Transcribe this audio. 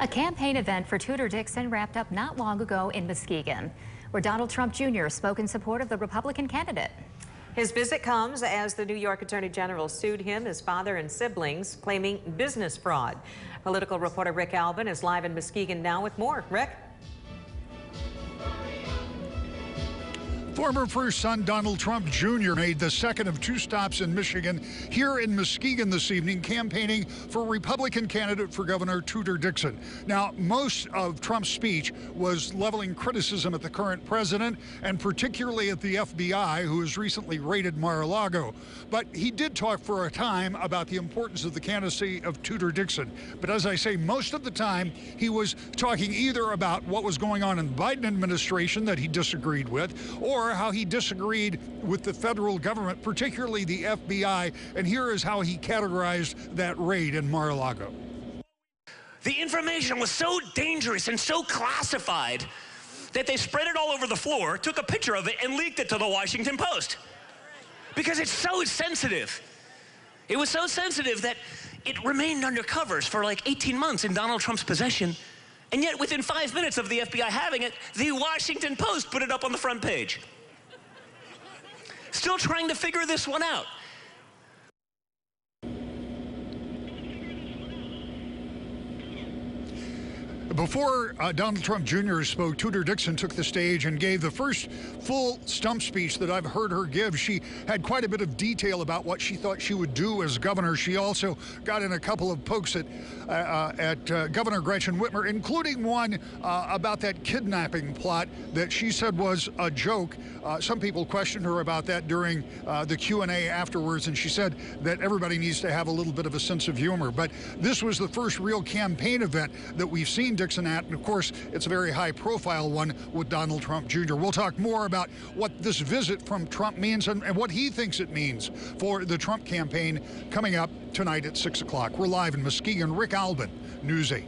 A campaign event for Tudor Dixon wrapped up not long ago in Muskegon, where Donald Trump Jr. spoke in support of the Republican candidate. His visit comes as the New York Attorney General sued him, his father, and siblings, claiming business fraud. Political reporter Rick Albin is live in Muskegon now with more. Rick? Former first son Donald Trump Jr. made the second of two stops in Michigan here in Muskegon this evening, campaigning for Republican candidate for Governor Tudor Dixon. Now, most of Trump's speech was leveling criticism at the current president and particularly at the FBI, who has recently raided Mar-a-Lago. But he did talk for a time about the importance of the candidacy of Tudor Dixon. But as I say, most of the time he was talking either about what was going on in the Biden administration that he disagreed with, or how he disagreed with the federal government, particularly the FBI. And here is how he categorized that raid in Mar-a-Lago. The information was so dangerous and so classified that they spread it all over the floor, took a picture of it, and leaked it to the Washington Post. Because it's so sensitive. It was so sensitive that it remained under covers for like 18 months in Donald Trump's possession. And yet, within five minutes of the FBI having it, the Washington Post put it up on the front page. Still trying to figure this one out. Before uh, Donald Trump Jr. spoke, Tudor Dixon took the stage and gave the first full stump speech that I've heard her give. She had quite a bit of detail about what she thought she would do as governor. She also got in a couple of pokes at, uh, uh at uh, Governor Gretchen Whitmer, including one uh, about that kidnapping plot that she said was a joke. Uh, some people questioned her about that during the Q&A afterwards, and she said that everybody needs to have a little bit of a sense of humor. But this was the first real campaign event that we've seen Dixon at. And of course, it's a very high profile one with Donald Trump Jr. We'll talk more about what this visit from Trump means and, and what he thinks it means for the Trump campaign coming up tonight at 6 o'clock. We're live in Muskegon. Rick Albin, News 8.